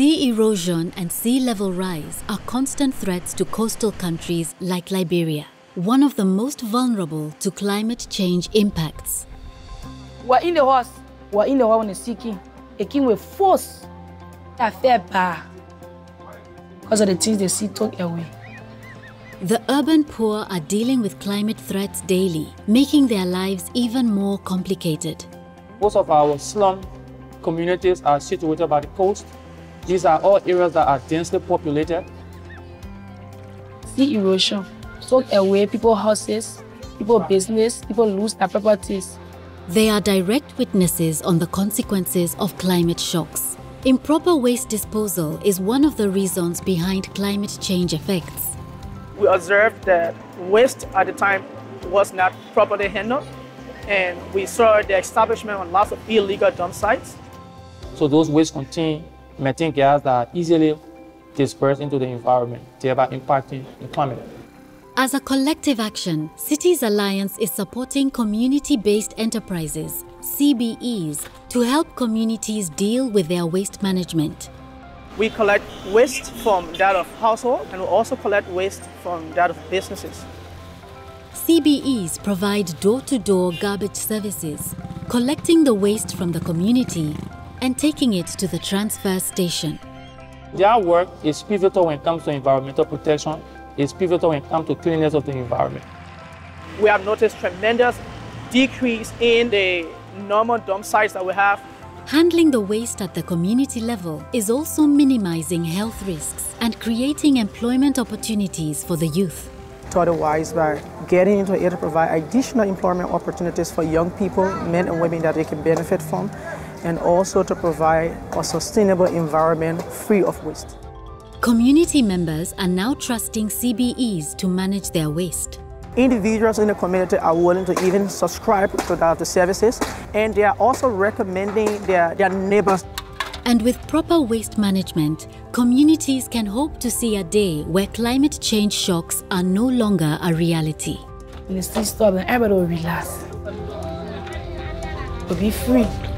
Sea erosion and sea level rise are constant threats to coastal countries like Liberia, one of the most vulnerable to climate change impacts. We're in the horse, we're in the horse when seeking, a king with force that fair bar because of the things they see took away. The urban poor are dealing with climate threats daily, making their lives even more complicated. Most of our slum communities are situated by the coast. These are all areas that are densely populated. Sea erosion took away people's houses, people's business, people lose their properties. They are direct witnesses on the consequences of climate shocks. Improper waste disposal is one of the reasons behind climate change effects. We observed that waste at the time was not properly handled, and we saw the establishment of lots of illegal dump sites. So those waste contain methane gas that are easily dispersed into the environment, thereby impacting the climate. As a collective action, Cities Alliance is supporting community-based enterprises, CBEs, to help communities deal with their waste management. We collect waste from that of household and we also collect waste from that of businesses. CBEs provide door-to-door -door garbage services, collecting the waste from the community and taking it to the transfer station. Their work is pivotal when it comes to environmental protection is pivotal when it comes to cleanliness of the environment. We have noticed tremendous decrease in the normal dump sites that we have. Handling the waste at the community level is also minimizing health risks and creating employment opportunities for the youth. Otherwise, by getting into it to provide additional employment opportunities for young people, men and women that they can benefit from, and also to provide a sustainable environment free of waste. Community members are now trusting CBEs to manage their waste. Individuals in the community are willing to even subscribe to the services and they are also recommending their, their neighbors. And with proper waste management, communities can hope to see a day where climate change shocks are no longer a reality. And it's stop and everybody will relax. We'll be free.